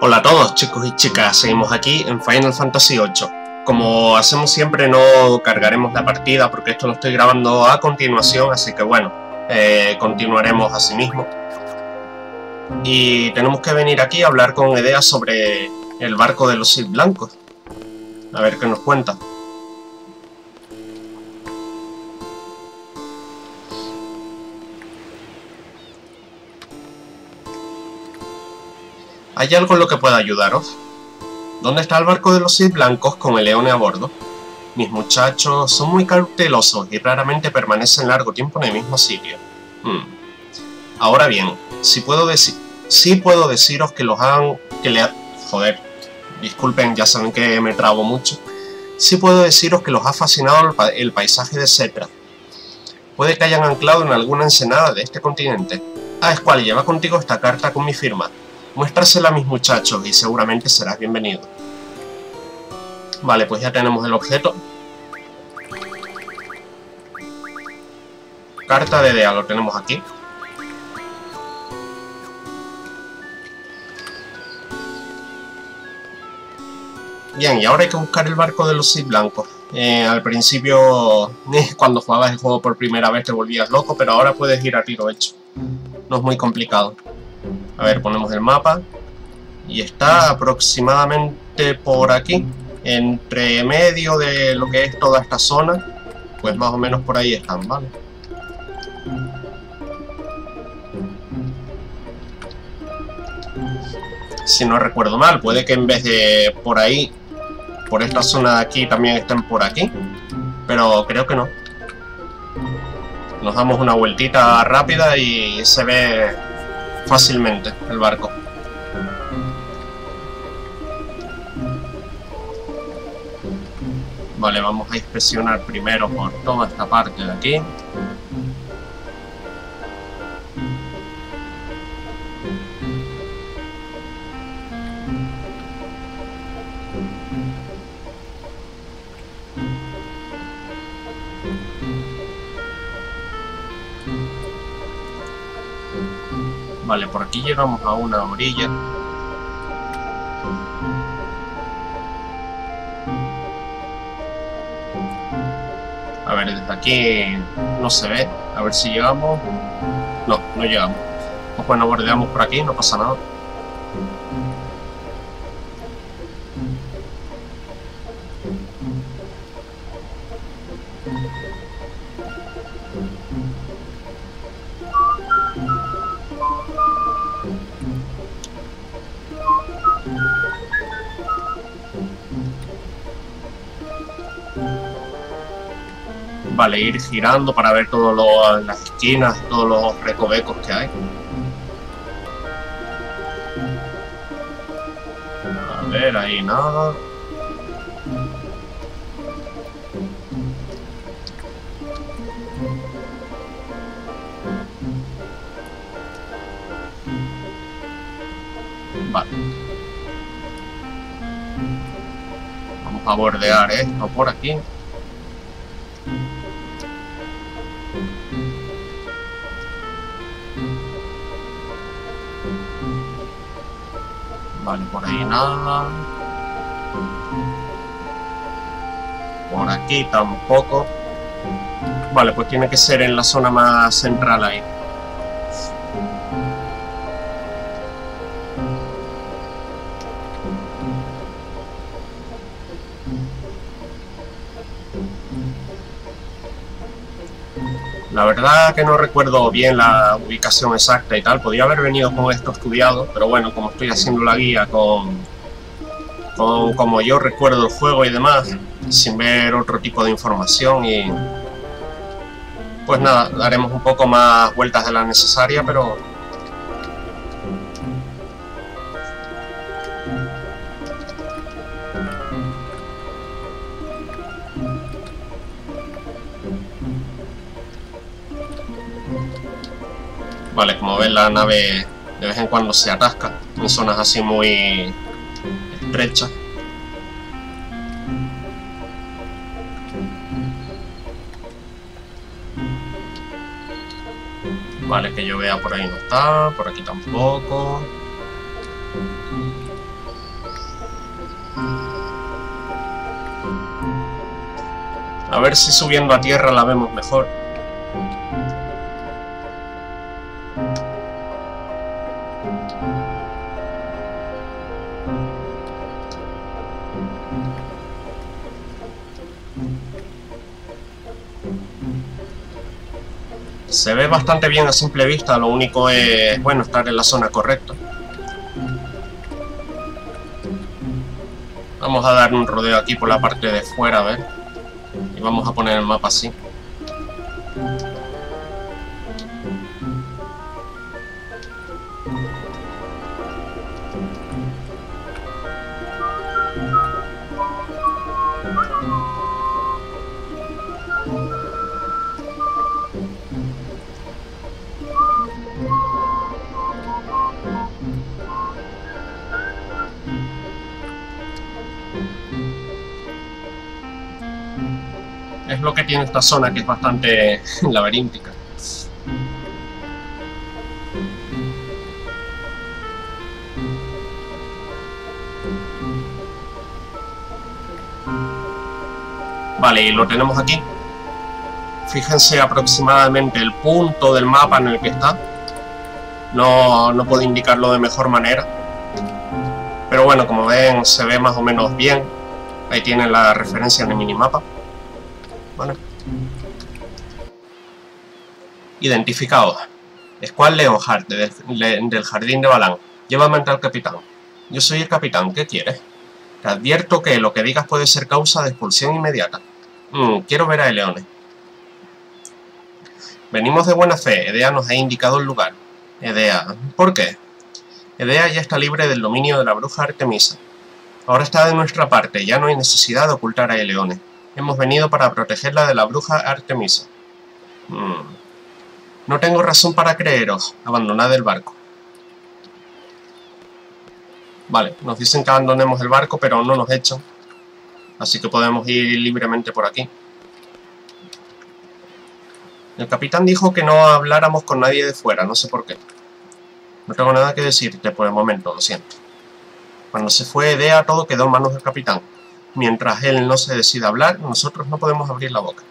Hola a todos chicos y chicas, seguimos aquí en Final Fantasy VIII. Como hacemos siempre no cargaremos la partida porque esto lo estoy grabando a continuación, así que bueno, eh, continuaremos así mismo. Y tenemos que venir aquí a hablar con Edea sobre el barco de los Sith Blancos. A ver qué nos cuenta. ¿Hay algo en lo que pueda ayudaros? ¿Dónde está el barco de los Sith blancos con el león a bordo? Mis muchachos son muy cautelosos y raramente permanecen largo tiempo en el mismo sitio. Hmm. Ahora bien, si puedo decir, sí puedo deciros que los han, que le, joder, disculpen, ya saben que me trabo mucho. Sí puedo deciros que los ha fascinado el, el paisaje de Cetra. Puede que hayan anclado en alguna ensenada de este continente. Ah, es cual, lleva contigo esta carta con mi firma. Muéstrasela a mis muchachos y seguramente serás bienvenido. Vale, pues ya tenemos el objeto. Carta de Dea, lo tenemos aquí. Bien, y ahora hay que buscar el barco de los Sith blancos. Eh, al principio, cuando jugabas el juego por primera vez te volvías loco, pero ahora puedes ir a tiro hecho. No es muy complicado. A ver, ponemos el mapa. Y está aproximadamente por aquí. Entre medio de lo que es toda esta zona. Pues más o menos por ahí están, ¿vale? Si no recuerdo mal, puede que en vez de por ahí, por esta zona de aquí, también estén por aquí. Pero creo que no. Nos damos una vueltita rápida y se ve fácilmente el barco. Vale, vamos a inspeccionar primero por toda esta parte de aquí. Vale, por aquí llegamos a una orilla. A ver, desde aquí no se ve. A ver si llegamos. No, no llegamos. Pues bueno, bordeamos por aquí, no pasa nada. Vale, ir girando para ver todas las esquinas, todos los recovecos que hay. A ver, ahí nada. Vale. Vamos a bordear esto por aquí. Vale, por ahí nada. Por aquí tampoco. Vale, pues tiene que ser en la zona más central ahí. La verdad que no recuerdo bien la ubicación exacta y tal. Podría haber venido con esto estudiado, pero bueno, como estoy haciendo la guía con, con como yo recuerdo el juego y demás, sin ver otro tipo de información y... Pues nada, daremos un poco más vueltas de la necesaria, pero... Vale, como ven la nave de vez en cuando se atasca en zonas así muy estrechas. Vale, que yo vea por ahí no está, por aquí tampoco. A ver si subiendo a tierra la vemos mejor. Se ve bastante bien a simple vista, lo único es, bueno, estar en la zona correcta. Vamos a dar un rodeo aquí por la parte de fuera, a ver. Y vamos a poner el mapa así. Es lo que tiene esta zona, que es bastante laberíntica. Vale, y lo tenemos aquí. Fíjense aproximadamente el punto del mapa en el que está. No, no puedo indicarlo de mejor manera. Pero bueno, como ven, se ve más o menos bien. Ahí tienen la referencia en el minimapa. ¿Vale? Identificado. Squad Leonhardt, del, del jardín de Balán. Llévame ante al capitán. Yo soy el capitán, ¿qué quieres? Te advierto que lo que digas puede ser causa de expulsión inmediata. Mm, quiero ver a Eleone. Venimos de buena fe, Edea nos ha indicado el lugar. Edea, ¿por qué? Edea ya está libre del dominio de la bruja Artemisa. Ahora está de nuestra parte, ya no hay necesidad de ocultar a Eleone. Hemos venido para protegerla de la bruja Artemisa. Hmm. No tengo razón para creeros. Abandonad el barco. Vale, nos dicen que abandonemos el barco, pero no nos echan. Así que podemos ir libremente por aquí. El capitán dijo que no habláramos con nadie de fuera, no sé por qué. No tengo nada que decirte por el momento, lo siento. Cuando se fue Edea, todo quedó en manos del capitán. Mientras él no se decida hablar, nosotros no podemos abrir la boca.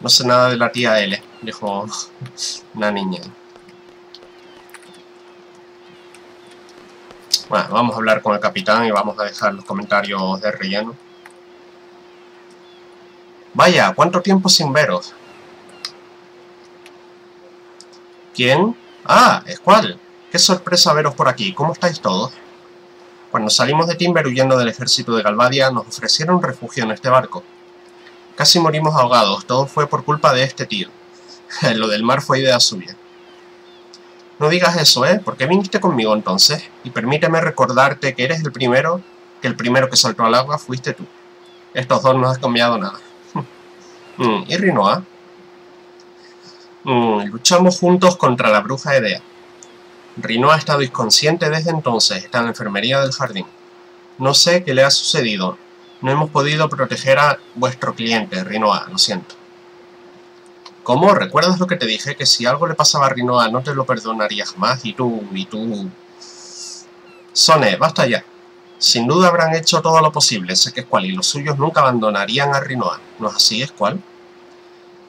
No sé nada de la tía L, dijo una niña. Bueno, vamos a hablar con el capitán y vamos a dejar los comentarios de relleno. Vaya, ¿cuánto tiempo sin veros? ¿Quién? Ah, cuál. Qué sorpresa veros por aquí. ¿Cómo estáis todos? Cuando salimos de Timber huyendo del ejército de Galvadia, nos ofrecieron refugio en este barco. Casi morimos ahogados, todo fue por culpa de este tío. Lo del mar fue idea suya. No digas eso, ¿eh? ¿Por qué viniste conmigo entonces? Y permíteme recordarte que eres el primero, que el primero que saltó al agua fuiste tú. Estos dos no has cambiado nada. Mm, ¿Y Rinoa? Mm, luchamos juntos contra la bruja Edea. Rino ha estado inconsciente desde entonces, está en la enfermería del jardín. No sé qué le ha sucedido. No hemos podido proteger a vuestro cliente, Rinoa, lo siento. ¿Cómo? ¿Recuerdas lo que te dije? Que si algo le pasaba a Rinoa no te lo perdonaría jamás, y tú, y tú... Sone, basta ya. Sin duda habrán hecho todo lo posible, sé que es cual, y los suyos nunca abandonarían a Rinoa. ¿No es así, es cual?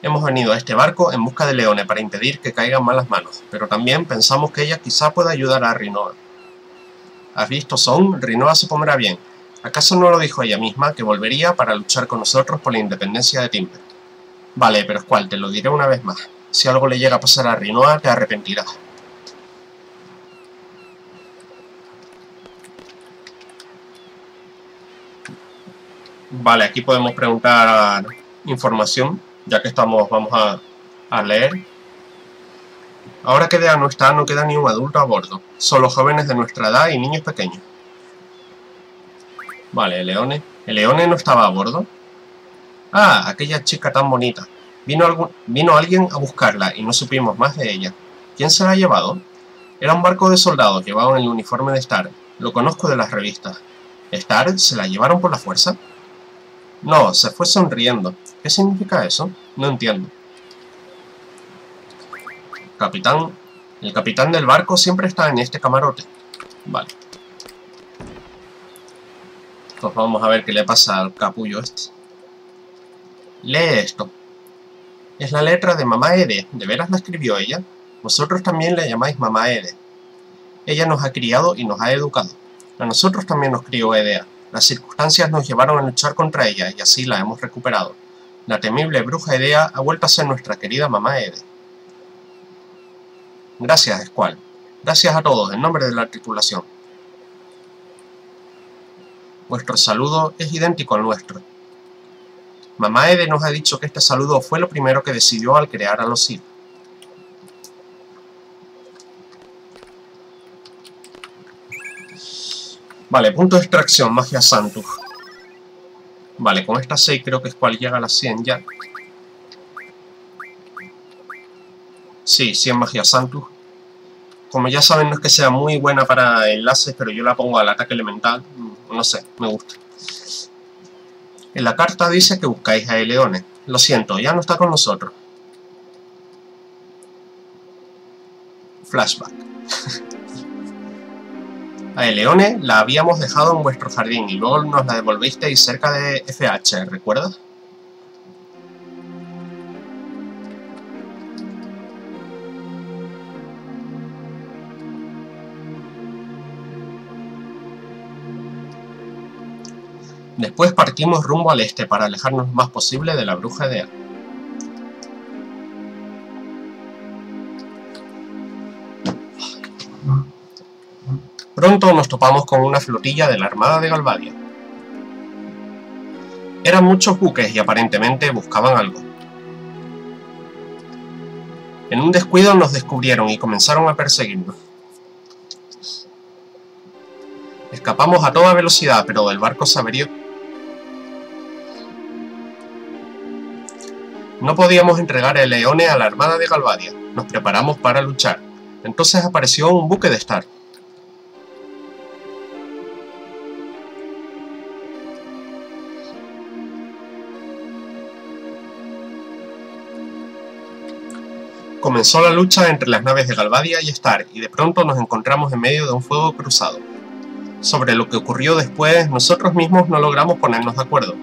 Hemos venido a este barco en busca de Leone para impedir que caigan malas manos, pero también pensamos que ella quizá pueda ayudar a Rinoa. ¿Has visto, Son? Rinoa se pondrá bien. ¿Acaso no lo dijo ella misma, que volvería para luchar con nosotros por la independencia de Timber? Vale, pero es cual, te lo diré una vez más. Si algo le llega a pasar a Rinoa, te arrepentirás. Vale, aquí podemos preguntar información ya que estamos, vamos a, leer. Ahora que Dea no está, no queda ni un adulto a bordo, solo jóvenes de nuestra edad y niños pequeños. Vale, Leone. ¿El Leone no estaba a bordo? Ah, aquella chica tan bonita. Vino, algún, vino alguien a buscarla y no supimos más de ella. ¿Quién se la ha llevado? Era un barco de soldados, llevaban el uniforme de Star. Lo conozco de las revistas. ¿Star? ¿Se la llevaron por la fuerza? No, se fue sonriendo. ¿Qué significa eso? No entiendo. Capitán... El capitán del barco siempre está en este camarote. Vale. Pues vamos a ver qué le pasa al capullo este. Lee esto. Es la letra de Mamá Ede. ¿De veras la escribió ella? Vosotros también la llamáis Mamá Ede. Ella nos ha criado y nos ha educado. A nosotros también nos crió Edea. Las circunstancias nos llevaron a luchar contra ella y así la hemos recuperado. La temible bruja Edea ha vuelto a ser nuestra querida mamá Ede. Gracias, Squall. Gracias a todos, en nombre de la tripulación. Vuestro saludo es idéntico al nuestro. Mamá Ede nos ha dicho que este saludo fue lo primero que decidió al crear a los Sith. Vale, punto de extracción, magia Santus. Vale, con esta 6 creo que es cual llega a las 100 ya. Sí, 100 magia Santus. Como ya saben, no es que sea muy buena para enlaces, pero yo la pongo al ataque elemental. Mm, no sé, me gusta. En la carta dice que buscáis a Eleone. Lo siento, ya no está con nosotros. Flashback. A Eleone la habíamos dejado en vuestro jardín y luego nos la devolvisteis cerca de FH, ¿recuerdas? Después partimos rumbo al este para alejarnos más posible de la bruja de Pronto nos topamos con una flotilla de la Armada de Galvadia. Eran muchos buques y aparentemente buscaban algo. En un descuido nos descubrieron y comenzaron a perseguirnos. Escapamos a toda velocidad, pero el barco se averió. No podíamos entregar el Leone a la Armada de Galvadia. Nos preparamos para luchar. Entonces apareció un buque de Star. Comenzó la lucha entre las naves de Galvadia y Star, y de pronto nos encontramos en medio de un fuego cruzado. Sobre lo que ocurrió después, nosotros mismos no logramos ponernos de acuerdo.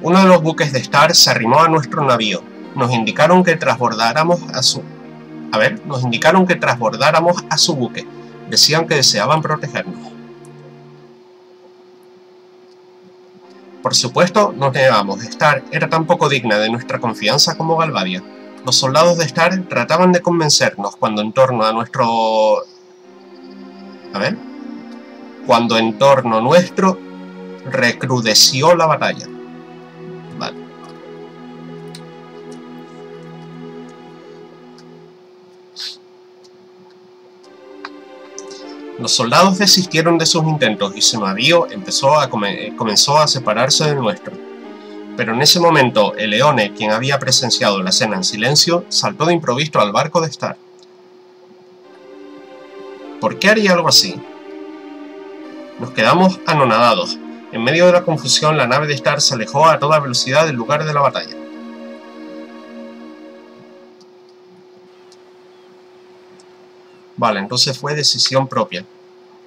Uno de los buques de Star se arrimó a nuestro navío. Nos indicaron que transbordáramos a su... A ver, nos indicaron que transbordáramos a su buque. Decían que deseaban protegernos. Por supuesto, nos negamos. Star era tan poco digna de nuestra confianza como Galvadia. Los soldados de Star trataban de convencernos cuando en torno a nuestro... A ver... Cuando en torno nuestro recrudeció la batalla. Los soldados desistieron de sus intentos y su navío a comenzó a separarse del nuestro. Pero en ese momento, el Leone, quien había presenciado la escena en silencio, saltó de improviso al barco de Star. ¿Por qué haría algo así? Nos quedamos anonadados. En medio de la confusión, la nave de Star se alejó a toda velocidad del lugar de la batalla. Vale, entonces fue decisión propia.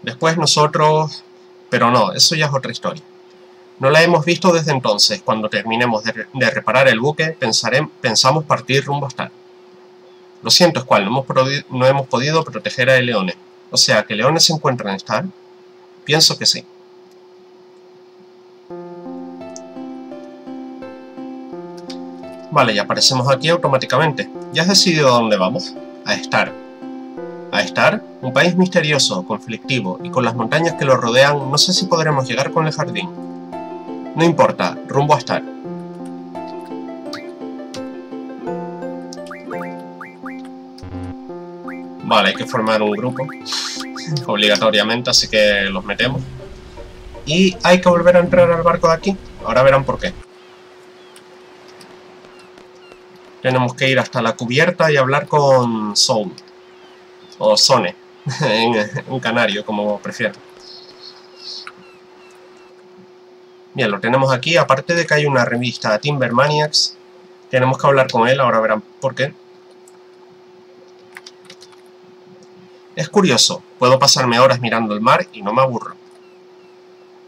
Después nosotros... Pero no, eso ya es otra historia. No la hemos visto desde entonces. Cuando terminemos de, reparar el buque, pensamos partir rumbo a Star. Lo siento, es cual, no hemos, podido proteger a Leone. O sea, ¿que Leone se encuentra en Star? Pienso que sí. Vale, ya aparecemos aquí automáticamente. ¿Ya has decidido a dónde vamos? A Star. A Star, un país misterioso, conflictivo y con las montañas que lo rodean, no sé si podremos llegar con el jardín. No importa, rumbo a Star. Vale, hay que formar un grupo, obligatoriamente, así que los metemos. Y hay que volver a entrar al barco de aquí. Ahora verán por qué. Tenemos que ir hasta la cubierta y hablar con Soul o Sone, en, canario, como prefieran. Bien, lo tenemos aquí, aparte de que hay una revista Timber Maniacs, Tenemos que hablar con él, ahora verán por qué. Es curioso, puedo pasarme horas mirando el mar y no me aburro.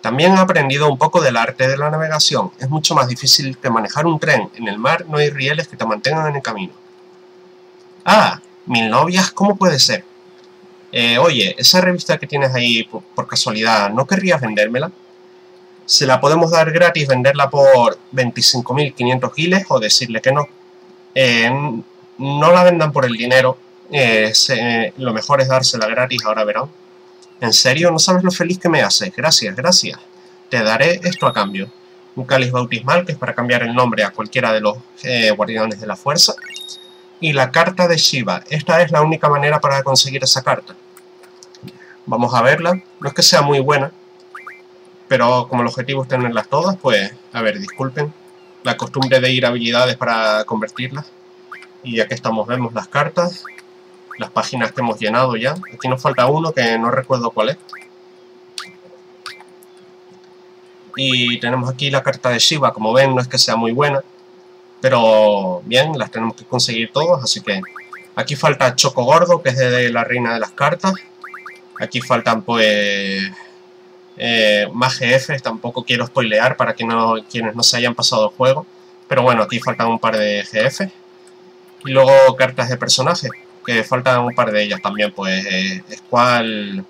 También he aprendido un poco del arte de la navegación. Es mucho más difícil que manejar un tren. En el mar no hay rieles que te mantengan en el camino. Ah, mil novias, ¿cómo puede ser? Eh, oye, esa revista que tienes ahí por, casualidad, ¿no querrías vendérmela? Se la podemos dar gratis, venderla por 25.500 giles o decirle que no. Eh, no la vendan por el dinero, eh, lo mejor es dársela gratis, ahora verán. ¿En serio? ¿No sabes lo feliz que me haces? Gracias, gracias. Te daré esto a cambio. Un cáliz bautismal, que es para cambiar el nombre a cualquiera de los eh, guardianes de la fuerza. Y la carta de Shiva. Esta es la única manera para conseguir esa carta. Vamos a verla. No es que sea muy buena, pero como el objetivo es tenerlas todas, pues, a ver, disculpen. La costumbre de ir a habilidades para convertirlas. Y ya que estamos, vemos las cartas las páginas que hemos llenado ya. Aquí nos falta uno que no recuerdo cuál es. Y tenemos aquí la carta de Shiva, como ven no es que sea muy buena, pero bien, las tenemos que conseguir todos, así que aquí falta Choco Gordo, que es de la reina de las cartas. Aquí faltan pues eh, más GFs, tampoco quiero spoilear para que no, quienes no se hayan pasado el juego. Pero bueno, aquí faltan un par de GFs. Y luego cartas de personajes que faltan un par de ellas también, pues eh, Squall,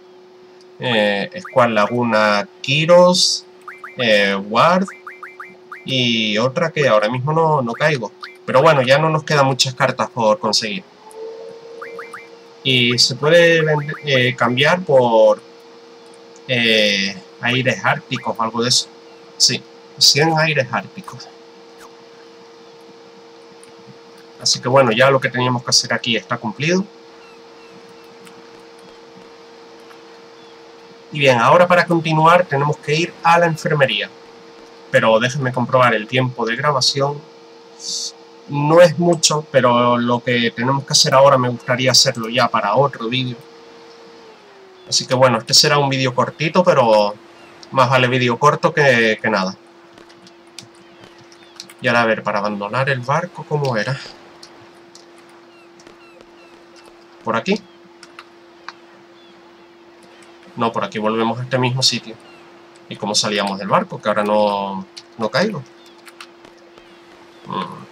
eh, Laguna Kiros, eh, Ward y otra que ahora mismo no, no caigo. Pero bueno, ya no nos quedan muchas cartas por conseguir. Y se puede eh, cambiar por aires árticos o algo de eso. Sí, 100 aires árticos. Así que bueno, ya lo que teníamos que hacer aquí está cumplido. Y bien, ahora para continuar tenemos que ir a la enfermería. Pero déjenme comprobar el tiempo de grabación. No es mucho, pero lo que tenemos que hacer ahora me gustaría hacerlo ya para otro vídeo. Así que bueno, este será un vídeo cortito, pero más vale vídeo corto que, que nada. Y ahora a ver, para abandonar el barco, ¿cómo era? ¿Por aquí? No, por aquí volvemos a este mismo sitio. ¿Y cómo salíamos del barco? Que ahora no, no caigo. Mm.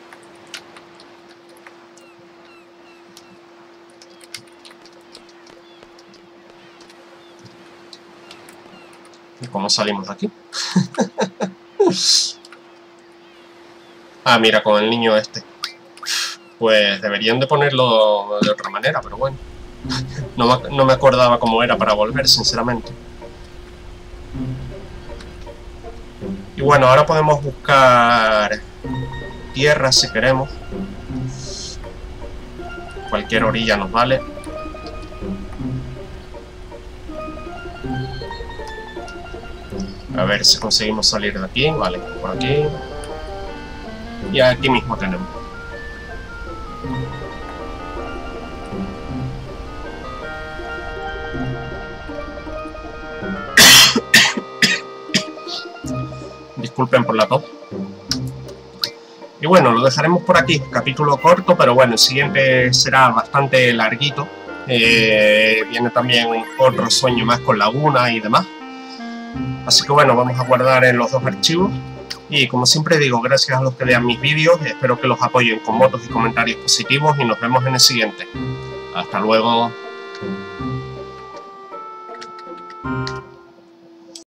¿Y cómo salimos de aquí? ah, mira, con el niño este. Pues deberían de ponerlo de otra manera, pero bueno. No, no me acordaba cómo era para volver, sinceramente. Y bueno, ahora podemos buscar tierra si queremos. Cualquier orilla nos vale. A ver si conseguimos salir de aquí. Vale, por aquí. Y aquí mismo tenemos. Disculpen por la tos. Y bueno, lo dejaremos por aquí, capítulo corto, pero bueno, el siguiente será bastante larguito. Eh, viene también otro sueño más con Laguna y demás. Así que bueno, vamos a guardar en los dos archivos. Y como siempre digo, gracias a los que vean mis vídeos, espero que los apoyen con votos y comentarios positivos y nos vemos en el siguiente. Hasta luego.